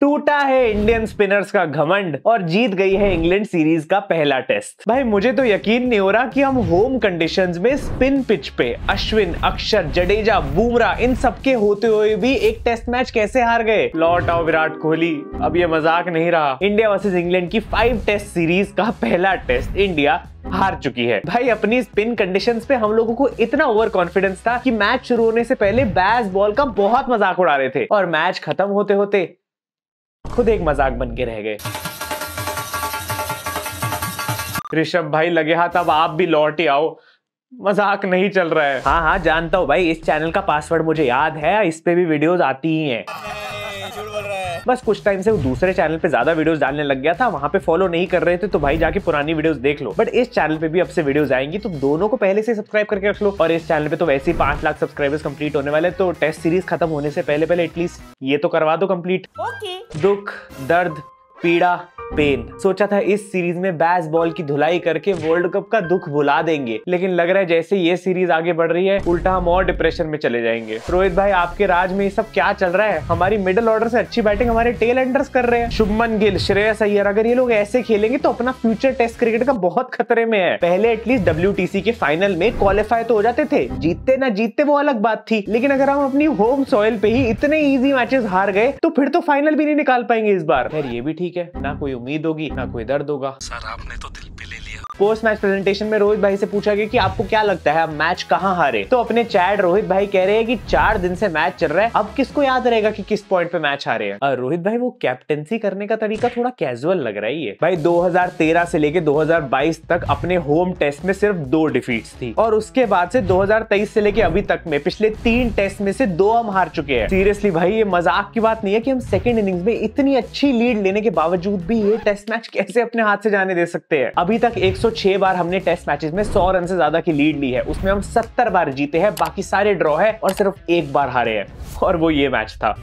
टूटा है Indian spinners का घमंड और जीत गई है इंग्लैंड सीरीज़ का पहला टेस्ट भाई, मुझे तो यकीन नहीं हो रहा कि हम होम कंडीशंस में स्पिन पिच पे अश्विन, अक्षर, जडेजा, बुमराह, इन सबके होते हुए भी एक टेस्ट मैच कैसे हार गए? लौट आओ विराट कोहली, अब ये मज़ाक नहीं रहा। इंडिया वर्सेज इंग्लैंड की फाइव टेस्ट सीरीज़ का पहला टेस्ट इंडिया हार चुकी है। भाई, अपनी स्पिन कंडीशंस पे हम लोगों को इतना ओवर कॉन्फिडेंस था कि मैच शुरू होने से पहले बैस बॉल का बहुत मज़ाक उड़ा रहे थे। और मैच खत्म होते होते खुद एक मज़ाक बन के रह गए। ऋषभ भाई लगे हाथ अब आप भी लौट आओ। मज़ाक नहीं चल रहा है। हाँ हाँ जानता हूँ भाई, इस चैनल का पासवर्ड मुझे याद है, इस पे भी वीडियोस आती ही हैं। बस कुछ टाइम से वो दूसरे चैनल पे ज़्यादा वीडियोस डालने लग गया था वहाँ पे फॉलो नहीं कर रहे थे तो भाई जाके पुरानी वीडियोस देख लो। बट इस चैनल पे भी अब से वीडियोस आएँगी तो दोनों को पहले से सब्सक्राइब करके रख लो। और इस चैनल पे तो वैसे ही पाँच लाख सब्सक्राइबर्स कंप्लीट होने वाले तो टेस्ट सीरीज़ खत्म होने से पहले पहले एटलीस्ट ये तो करवा दो कंप्लीट ओके दुख दर्द पीड़ा पेन सोचा था इस सीरीज़ में बैस बॉल की धुलाई करके वर्ल्ड कप का दुख भुला देंगे, लेकिन लग रहा है जैसे ये सीरीज़ आगे बढ़ रही है, उल्टा हम और डिप्रेशन में चले जाएँगे। रोहित भाई, आपके राज में ये सब क्या चल रहा है? हमारी मिडिल ऑर्डर से अच्छी बैटिंग हमारे टेल एंडर्स कर रहे हैं। शुभमन गिल, श्रेयस अय्यर, अगर ये लोग ऐसे खेलेंगे तो अपना फ्यूचर टेस्ट क्रिकेट का बहुत खतरे में है। पहले एटलीस्ट डब्ल्यूटीसी के फाइनल में क्वालिफाई तो हो जाते थे। जीतते ना जीतते वो अलग बात थी, लेकिन अगर हम अपनी होम सॉइल पे ही इतने ईजी मैचेस हार गए तो फिर तो फाइनल भी नहीं निकाल पाएँगे इस बार। ये भी ठीक है, ना कोई उम्मीद होगी ना कोई दर्द होगा। सर आपने तो दिल पे ले लिया। पोस्ट मैच प्रेजेंटेशन में रोहित भाई से पूछा गया कि आपको क्या लगता है अब मैच कहाँ हारे? तो अपने चैट रोहित भाई कह रहे हैं कि चार दिन से मैच चल रहा है। अब किसको याद रहेगा कि किस पॉइंट पे मैच हारे हैं? रोहित भाई, वो कैप्टेंसी करने का तरीका थोड़ा कैजुअल लग रहा है ये। भाई 2013 से लेके 2022 तक अपने होम टेस्ट में सिर्फ़ दो डिफीट थी। और उसके बाद से 2023 से लेके अभी तक में पिछले तीन टेस्ट में से दो हम हार चुके हैं। सीरियसली भाई, ये मज़ाक की बात नहीं है कि हम सेकंड इनिंग्स में इतनी अच्छी लीड लेने के बावजूद भी ये टेस्ट मैच कैसे अपने हाथ से जाने दे सकते हैं? अभी तक 106 बार हमने टेस्ट मैचेस में 100 रन से ज़्यादा की लीड ली है। उसमें हम 70 बार जीते हैं, बाकी सारे ड्रॉ है और सिर्फ़ एक बार हारे हैं। और वो ये मैच था।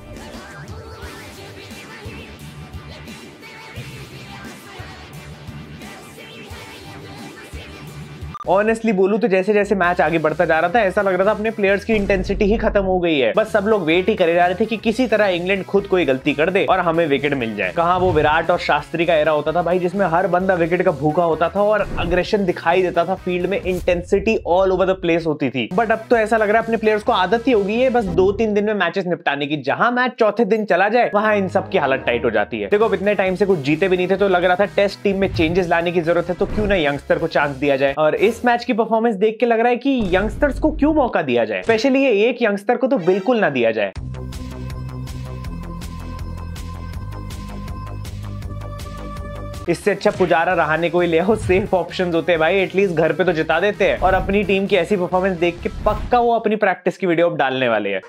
ऑनेस्टली बोलूँ तो जैसे जैसे मैच आगे बढ़ता जा रहा था, ऐसा लग रहा था अपने प्लेयर्स की इंटेंसिटी ही खत्म हो गई है। बस सब लोग वेट ही करे जा रहे थे कि किसी तरह इंग्लैंड खुद कोई गलती कर दे और हमें विकेट मिल जाए। कहा वो विराट और शास्त्री का एरा होता था भाई, जिसमें हर बंदा विकेट का भूखा होता था और अग्रेशन दिखाई देता था फ़ील्ड में intensity all over the place होती थी। बट अब तो ऐसा लग रहा है अपने प्लेयर्स को आदत ही होगी है, बस दो तीन दिन में मैचेस निपटाने की। जहाँ मैच चौथे दिन चला जाए, वहाँ इन सब की हालत टाइट हो जाती है। देखो इतने टाइम से कुछ जीते भी नहीं थे तो लग रहा था टेस्ट टीम में चेंजेस लाने की ज़रूरत है तो क्यों ना यंगस्टर को चांस दिया जाए। और इस मैच की परफॉर्मेंस देख के लग रहा है कि यंगस्टर्स को क्यों मौका दिया जाए? स्पेशली ये एक यंगस्टर को तो बिल्कुल ना दिया जाए। इससे अच्छा पुजारा रहाने को ही ले आओ सेफ़ ऑप्शंस होते हैं भाई एटलीस्ट घर पे तो जिता देते हैं। और अपनी टीम की ऐसी परफॉर्मेंस देख के पक्का वो अपनी प्रैक्टिस की वीडियो अब डालने वाले हैं।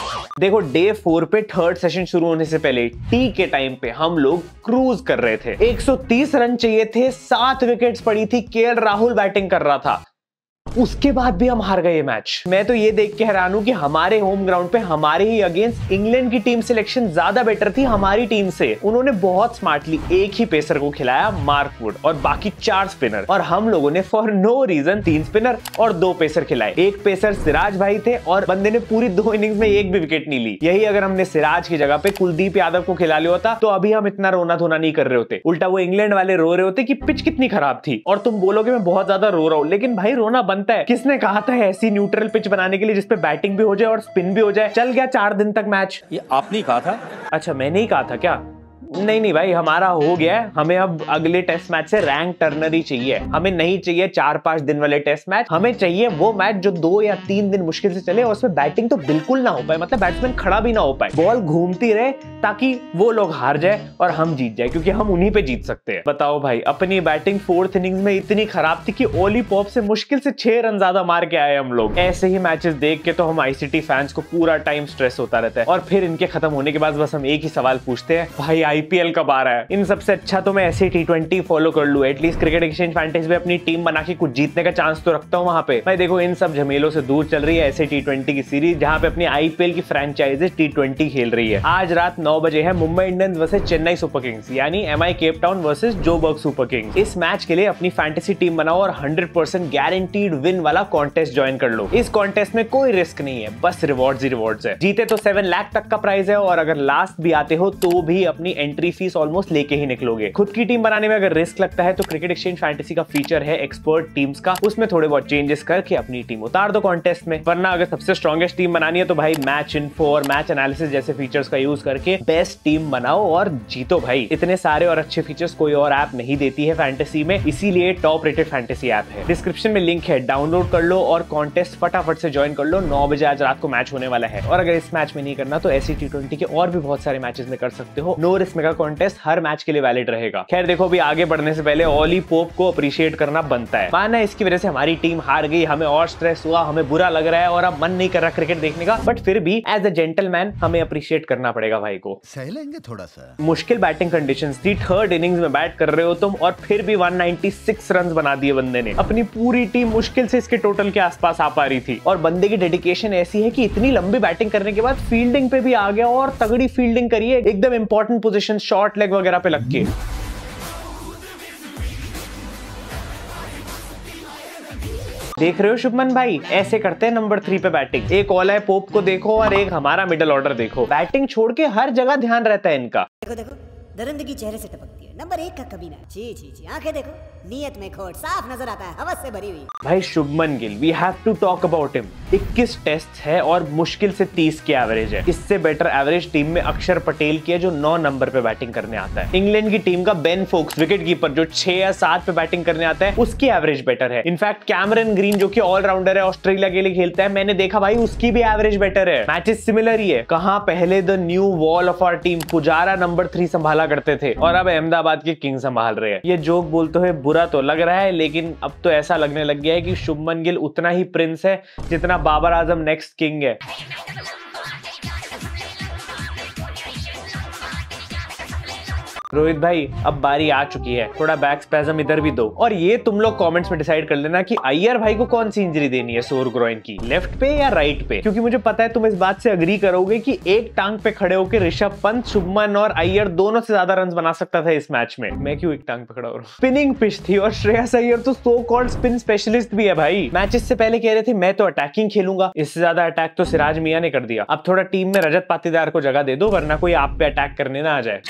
देखो डे फोर पे थर्ड सेशन शुरू होने से पहले टी के टाइम पे हम लोग क्रूज कर रहे थे। 130 रन चाहिए थे, सात विकेट्स पड़ी थी के राहुल बैटिंग कर रहा था। उसके बाद भी हम हार गए मैच मैं तो ये देख के हैरान हूँ कि हमारे होम ग्राउंड पे, हमारे ही अगेंस्ट इंग्लैंड की टीम सिलेक्शन ज़्यादा बेटर थी हमारी टीम से। उन्होंने बहुत स्मार्टली एक ही पेसर को खिलाया मार्क वुड और बाकी चार स्पिनर और हम लोगों ने फॉर नो रीजन तीन स्पिनर और दो पेसर खिलाए। एक पेसर सिराज भाई थे और बंदे ने पूरी दो इनिंग्स में एक भी विकेट नहीं ली। यही अगर हमने सिराज की जगह पे कुलदीप यादव को खिला लिया होता तो अभी हम इतना रोना धोना नहीं कर रहे होते। उल्टा वो इंग्लैंड वाले रो रहे होते कि पिच कितनी खराब थी। और तुम बोलोगे मैं बहुत ज़्यादा रो रहा हूँ, लेकिन भाई रोना बनता है। किसने कहा था ऐसी न्यूट्रल पिच बनाने के लिए जिसपे बैटिंग भी हो जाए और स्पिन भी हो जाए? चल गया चार दिन तक मैच ये आपने कहा था? अच्छा मैंने ही कहा था क्या? नहीं नहीं भाई, हमारा हो गया है। हमें अब अगले टेस्ट मैच से रैंक टर्नर चाहिए। हमें नहीं चाहिए चार पाँच दिन वाले टेस्ट मैच हमें चाहिए वो मैच जो दो या तीन दिन मुश्किल से चले और उसमें बैटिंग तो बिल्कुल ना हो पाए। मतलब बैट्समैन खड़ा भी ना हो पाए। बॉल घूमती रहे ताकि वो लोग हार जाए और हम जीत जाए, क्योंकि हम उन्हीं पे जीत सकते हैं। बताओ भाई, अपनी बैटिंग फोर्थ इनिंग्स में इतनी खराब थी कि ओली पॉप से मुश्किल से छह रन ज़्यादा मार के आए हम लोग। ऐसे ही मैचेस देख के तो हम आईसीटी फैंस को पूरा टाइम स्ट्रेस होता रहता है। और फिर इनके खत्म होने के बाद बस हम एक ही सवाल पूछते हैं, भाई आई आईपीएल कब आ रहा है? इन सबसे अच्छा तो मैं ऐसे टी ट्वेंटी फॉलो कर लू। एटलीस्ट क्रिकेट एक्सचेंज फैंटेसी में अपनी टीम बना के कुछ जीतने का चांस तो रखता हूँ वहाँ पे। भाई देखो, इन सब झमेलों से दूर चल रही है ऐसे टी ट्वेंटी की सीरीज़ जहाँ पे अपनी आईपीएल की फ्रेंचाइजेज टी ट्वेंटी खेल रही है। आज रात नौ बजे है Mumbai Indians versus Chennai Super Kings, यानी M I Cape Town versus Joburg Super Kings. इस मैच के लिए अपनी फैंटेसी टीम बनाओ और हंड्रेड परसेंट गारंटीड विन वाला कॉन्टेस्ट ज्वाइन कर लो। इस कॉन्टेस्ट में कोई रिस्क नहीं है, बस रिवॉर्ड ही रिवॉर्ड है। जीते तो सेवन लाख तक का प्राइस है और अगर लास्ट भी आते हो तो भी अपनी एंट्री फ़ीस ऑलमोस्ट लेके ही निकलोगे। खुद की टीम बनाने में अगर रिस्क लगता है तो क्रिकेट एक्सचेंज फैंटेसी का फीचर है एक्सपर्ट टीम्स का। उसमें थोड़े बहुत चेंजेस करके अपनी टीम उतार दो कॉन्टेस्ट में। वरना अगर सबसे स्ट्रॉगेस्ट टीम बनानी है तो भाई मैच इन्फो और मैच एनालिसिस जैसे फीचर्स का यूज़ करके बेस्ट टीम बनाओ और जीतो भाई। इतने सारे और अच्छे फीचर्स कोई और ऐप नहीं देती है फैंटेसी में, इसीलिए टॉप रेटेड फैंटेसी ऐप है। डिस्क्रिप्शन में लिंक है डाउनलोड कर लो और कॉन्टेस्ट फटाफट से ज्वाइन कर लो। नौ बजे आज रात को मैच होने वाला है। और अगर इस मैच में नहीं करना तो ऐसी टी ट्वेंटी के और भी बहुत सारे मैचेस में कर सकते हो। नो रिस्क मेगा कॉन्टेस्ट हर मैच के लिए वैलिड रहेगा। खैर देखो अभी आगे बढ़ने से पहले ओली पोप को अप्रिशिएट करना बनता है। माना इसकी वजह से हमारी टीम हार गई हमें और स्ट्रेस हुआ हमें बुरा लग रहा है और अब मन नहीं कर रहा क्रिकेट देखने का। बट फिर भी एज अ जेंटलमैन हमें अप्रिशिएट करना पड़ेगा भाई को। सह लेंगे थोड़ा सा मुश्किल बैटिंग कंडीशन थी। थर्ड इनिंग्स में बैट कर रहे हो तुम और फिर भी 196 रन बना दिए बंदे ने। अपनी पूरी टीम मुश्किल से इसके टोटल के आसपास आ पा रही थी। और बंदे की डेडिकेशन ऐसी है कि इतनी लंबी बैटिंग करने के बाद फील्डिंग पे भी आ गया और तगड़ी फील्डिंग करिए एकदम इंपॉर्टेंट पोजीशन शॉर्ट लेग वगैरह पे लग के। देख रहे हो शुभमन भाई? ऐसे करते हैं नंबर थ्री पे बैटिंग एक ऑल है पोप को देखो और एक हमारा मिडल ऑर्डर देखो। बैटिंग छोड़ के हर जगह ध्यान रहता है इनका। देखो देखो दरिंदगी चेहरे से टपकती है। नंबर एक का कभी ना जी जी जी आँखें देखो। नीयत में खोट साफ़ नज़र आता है, हवस से भरी हुई। भाई, Shubman Gill we have to talk about him 21 test है और मुश्किल से 30 की एवरेज है। इससे बेटर एवरेज टीम में अक्षर पटेल की है, जो 9 नंबर पे बैटिंग करने आता है। इंग्लैंड की टीम का बेन फोक्स विकेट कीपर जो 6 या 7 पे बैटिंग करने आता है, उसकी एवरेज बेटर है। इनफैक्ट कैमरन ग्रीन जो कि ऑलराउंडर है ऑस्ट्रेलिया के लिए खेलता है, मैंने देखा भाई, उसकी भी एवरेज बेटर है। मैचेस सिमिलर ही है। कहा पहले the new wall of our team Pujara number three संभाला करते थे, और अब अहमदाबाद के किंग संभाल रहे हैं। ये जोक बोलते हुए बुरा तो लग रहा है, लेकिन अब तो ऐसा लगने लग गया है कि शुभमन गिल उतना ही प्रिंस है जितना बाबर आज़म नेक्स्ट किंग है। रोहित भाई, अब बारी आ चुकी है। थोड़ा बैक स्पेजम इधर भी दो। और ये तुम लोग कमेंट्स में डिसाइड कर लेना कि अय्यर भाई को कौन सी इंजरी देनी है सोर ग्रोइन की? लेफ़्ट पे या राइट पे? क्योंकि मुझे पता है तुम इस बात से अग्री करोगे कि एक टांग पे खड़े होकर ऋषभ पंत, शुभमन और अय्यर दोनों से ज़्यादा रन बना सकता था इस मैच में। मैं क्यों एक टांग पे खड़ा हो रहा हूँ? स्पिनिंग पिच थी और श्रेयस अय्यर तो सो कॉल्ड स्पिन स्पेशलिस्ट भी है भाई। मैच इससे पहले कह रहे थे, मैं तो अटैकिंग खेलूँगा। इससे ज़्यादा अटैक तो सिराज मिया ने कर दिया। अब थोड़ा टीम में रजत पाटीदार को जगह दे दो, वरना कोई आप पे अटैक करने ना आ जाए।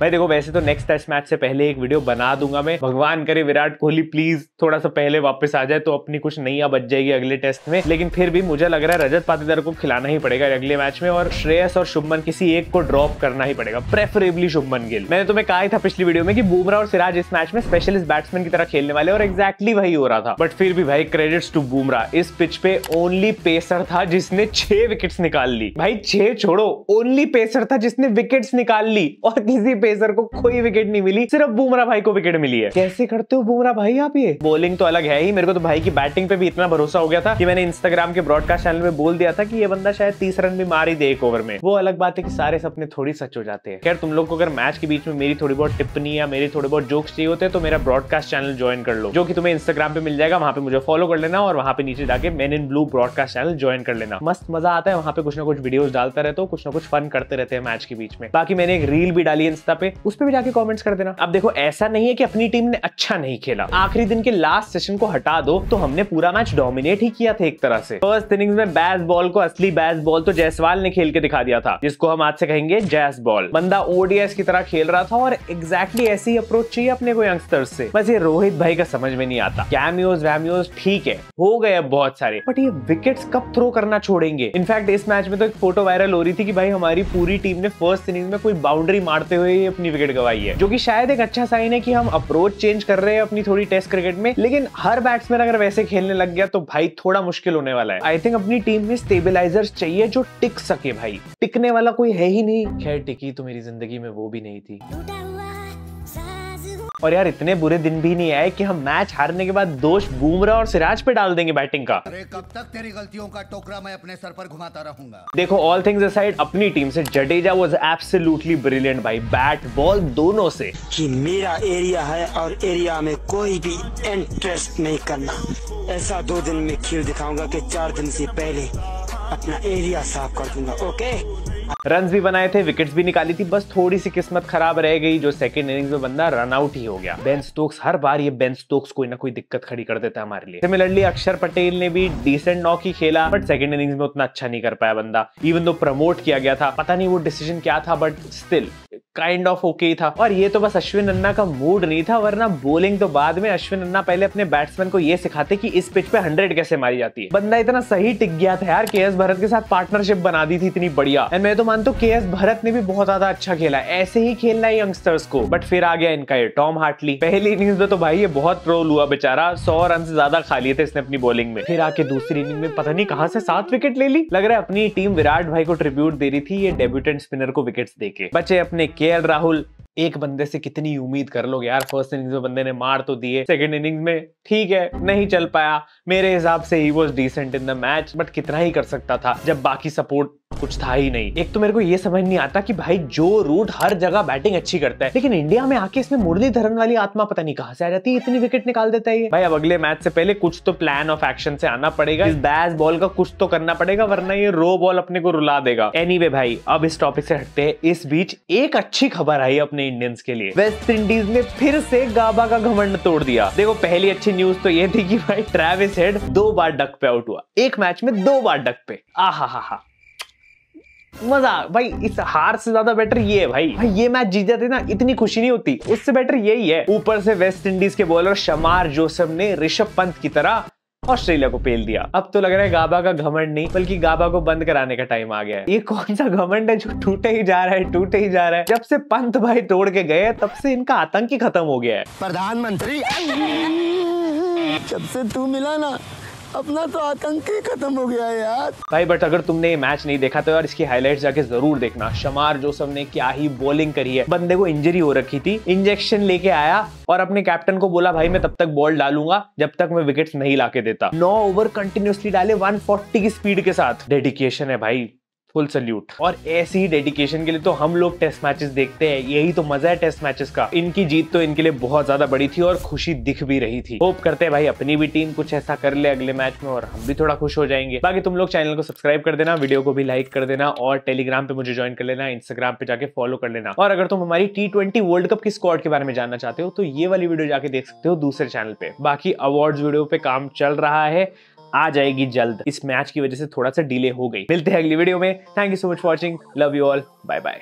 भाई देखो, वैसे तो नेक्स्ट टेस्ट मैच से पहले एक वीडियो बना दूँगा मैं। भगवान करे विराट कोहली प्लीज़ थोड़ा सा पहले वापस आ जाए तो अपनी कुछ नैया बच जाएगी अगले टेस्ट में। लेकिन फिर भी मुझे लग रहा है रजत पाटीदार को खिलाना ही पड़ेगा अगले मैच में और श्रेयस और शुभमन किसी एक को ड्रॉप करना ही पड़ेगा प्रेफरेबली शुभमन गिल। मैंने तुम्हें कहा था पिछली वीडियो में कि और सिराज इस मैच में स्पेशलिस्ट बैट्समैन की तरह खेलने वाले और एक्जैक्टली वही हो रहा था। बट फिर भी भाई क्रेडिट्स टू बुमराह। इस पिच पे ओनली पेसर था जिसने छह विकेट्स निकाल ली। भाई छह छोड़ो ओनली पेसर था जिसने विकेट्स निकाल ली और किसी पेसर को कोई विकेट नहीं मिली, सिर्फ़ बुमरा भाई को विकेट मिली है। कैसे करते हो बुमरा भाई आप ये? बॉलिंग तो अलग है ही, मेरे को तो भाई की बैटिंग पे भी इतना भरोसा हो गया था कि मैंने इंस्टाग्राम के ब्रॉडकास्ट चैनल में बोल दिया था कि ये बंदा शायद तीस रन भी मार ही दे एक ओवर में। वो अलग बात है कि सारे सपने थोड़ी सच हो जाते हैं। खैर, तुम लोग को अगर मैच के बीच में मेरी थोड़ी बहुत टिप्पणी या मेरी थोड़े बहुत जोक्स चाहिए होते तो मेरा ब्रॉडकास्ट चैनल ज्वाइन कर लो, जो कि तुम्हें इंस्टाग्राम पे मिल जाएगा, वहाँ पे मुझे फॉलो कर लेना और वहाँ पे नीचे जाके men in blue broadcast channel join कर लेना। मस्त मज़ा आता है, वहाँ पे कुछ ना कुछ वीडियोस डालता रहता हूँ, कुछ ना कुछ फन करते रहते हैं मैच के बीच में। बाकी मैंने एक रील भी डाली है इंस्टा पे, उस पर भी जाके कॉमेंट्स कर देना। अब देखो, ऐसा नहीं है कि अपनी टीम ने अच्छा नहीं खेला। आखिरी दिन के लास्ट सेशन को हटा दो तो हमने पूरा मैच डोमिनेट ही किया था एक तरह से। फ़र्स्ट इनिंग्स में बैस बॉल को, असली बैस बॉल तो जायसवाल ने खेल के दिखा दिया था, जिसको हम आज से कहेंगे जैस बॉल बंदा ओडीएस की तरह खेल रहा था और एग्जैक्टली ऐसी ही अप्रोच चाहिए अपने को यंगस्टर्स से। बस ये रोहित भाई का समझ में नहीं आता। कैमियोज वैमियोज ठीक है, हो गए अब बहुत सारे बट ये विकेट्स कब थ्रो करना छोड़ेंगे? इनफैक्ट इस मैच में तो एक फ़ोटो वायरल हो रही थी कि भाई हमारी पूरी टीम ने फ़र्स्ट इनिंग में कोई बाउंड्री मारते हुए ही अपनी विकेट गवाई है, जो कि शायद एक अच्छा साइन है कि हम अप्रोच चेंज कर रहे हैं अपनी थोड़ी टेस्ट क्रिकेट में। लेकिन हर बैट्समैन अगर वैसे खेलने लग गया तो भाई थोड़ा मुश्किल होने वाला है। आई थिंक अपनी टीम में स्टेबिलाईजर्स चाहिए जो टिक सके भाई। टिकने वाला कोई है ही नहीं। खैर, टिकी तो मेरी ज़िंदगी में वो भी नहीं थी। और यार इतने बुरे दिन भी नहीं आए कि हम मैच हारने के बाद दोष बुमराह और सिराज पे डाल देंगे बैटिंग का। अरे कब तक तेरी गलतियों का टोकरा मैं अपने सर पर घुमाता रहूँगा? देखो ऑल थिंग्स असाइड अपनी टीम से जडेजा वाज एब्सोल्युटली ब्रिलियंट भाई। बैट बॉल दोनों से। कि मेरा एरिया है और एरिया में कोई भी इंटरेस्ट नहीं करना। ऐसा दो दिन में खेल दिखाऊँगा कि चार दिन से पहले अपना एरिया साफ़ कर दूँगा ओके रन भी बनाए थे विकेट्स भी निकाली थी, बस थोड़ी सी किस्मत खराब रह गई, जो सेकंड इनिंग्स में बंदा रन आउट ही हो गया। बेन स्टोक्स हर बार ये बेन स्टोक्स कोई ना कोई दिक्कत खड़ी कर देता है हमारे लिए। सिमिलरली अक्षर पटेल ने भी डिसेंट नॉक ही खेला बट सेकंड इनिंग्स में उतना अच्छा नहीं कर पाया बंदा। इवन दो प्रमोट किया गया था, पता नहीं वो डिसीज़न क्या था but still kind of okay था। और ये तो बस अश्विन अन्ना का मूड नहीं था, वरना बोलिंग तो बाद में अश्विन अन्ना पहले अपने बैट्समैन को ये सिखाते कि इस पिच पे हंड्रेड कैसे मारी जाती है। बंदा इतना सही टिक गया था यार के एस भरत के साथ पार्टनरशिप बना दी थी इतनी बढ़िया। एंड मैं तो मानता हूँ के एस भरत ने भी बहुत ज़्यादा अच्छा खेला ऐसे ही खेलना है यंगस्टर्स को। बट फिर आ गया इनका ये टॉम हार्टली पहली इनिंग्स में तो भाई ये बहुत ट्रोल हुआ बेचारा। सौ रन से ज़्यादा खा लिए थे इसने अपनी बॉलिंग में। फिर आके दूसरी इनिंग में पता नहीं कहाँ से सात विकेट ले ली। लग रहा है अपनी टीम विराट भाई को ट्रिब्यूट दे रही थी, ये डेब्यूटेंट स्पिनर को विकेट्स देके। बचे अपने के राहुल एक बंदे से कितनी उम्मीद कर लोगे? यार फ़र्स्ट इनिंग्स में बंदे ने मार तो दिए। सेकंड इनिंग्स में ठीक है नहीं चल पाया। मेरे हिसाब से he was decent in the match but कितना ही कर सकता था जब बाकी सपोर्ट कुछ था ही नहीं। एक तो मेरे को ये समझ नहीं आता कि भाई जो रूट हर जगह बैटिंग अच्छी करता है लेकिन इंडिया में आके इसमें मुरलीधरन वाली आत्मा पता नहीं कहाँ से आ जाती है इतनी विकेट निकाल देता है भाई अब अगले मैच से पहले कुछ तो प्लान ऑफ़ एक्शन से आना पड़ेगा। इस बैस बॉल का कुछ तो करना पड़ेगा वरना ये रो बॉल अपने को रुला देगा। एनी anyway, भाई अब इस टॉपिक से हटते हैं। इस बीच एक अच्छी खबर आई अपने इंडियंस के लिए। वेस्ट इंडीज ने फिर से गाबा का घमंड तोड़ दिया। देखो, पहली अच्छी न्यूज़ तो ये थी कि भाई ट्रेविस हेड दो बार डक पे आउट हुआ। एक मैच में दो बार डक पे। आहा हा हा मज़ा, भाई, इस हार से ज़्यादा बेटर ये है भाई। भाई, ये मैच जीत जाते ना, इतनी खुशी नहीं होती। उससे बेटर यही है। ऊपर से वेस्ट इंडीज के बॉलर शमार जोसफ ने ऋषभ पंत की तरह ऑस्ट्रेलिया को पेल दिया। अब तो लग रहा है गाबा का घमंड नहीं, बल्कि गाबा को बंद कराने का टाइम आ गया है। ये कौन सा घमंड है जो टूटे ही जा रहा है, टूटे ही जा रहा है? जब से पंत भाई तोड़ के गए तब से इनका आतंक ही खत्म हो गया है। प्रधानमंत्री, जब से तू मिला ना अपना तो आतंक ही खत्म हो गया यार। भाई बट अगर तुमने ये मैच नहीं देखा तो यार इसकी हाईलाइट जाके ज़रूर देखना। शमार जोसफ ने क्या ही बॉलिंग करी है। बंदे को इंजरी हो रखी थी। इंजेक्शन लेके आया और अपने कैप्टन को बोला, भाई, मैं तब तक बॉल डालूँगा जब तक मैं विकेट्स नहीं लाके देता। नौ ओवर कंटिन्यूसली डाले 140 की स्पीड के साथ। डेडिकेशन है भाई। फुल सल्यूट और ऐसी ही डेडिकेशन के लिए तो हम लोग टेस्ट मैचेस देखते हैं। यही तो मज़ा है टेस्ट मैचेस का। इनकी जीत तो इनके लिए बहुत ज़्यादा बड़ी थी और खुशी दिख भी रही थी। होप करते हैं भाई अपनी भी टीम कुछ ऐसा कर ले अगले मैच में और हम भी थोड़ा खुश हो जाएँगे। बाकी तुम लोग चैनल को सब्सक्राइब कर देना वीडियो को भी लाइक कर देना और टेलीग्राम पे मुझे ज्वाइन कर लेना इंस्टाग्राम पे जाके फॉलो कर लेना। और अगर तुम हमारी टी ट्वेंटी वर्ल्ड कप की स्क्वाड के बारे में जानना चाहते हो तो ये वाली वीडियो जाके देख सकते हो दूसरे चैनल पे। बाकी अवार्ड वीडियो पे काम चल रहा है। आ जाएगी जल्द। इस मैच की वजह से थोड़ा सा डिले हो गई। मिलते हैं अगली वीडियो में। Thank you so much watching love you all bye bye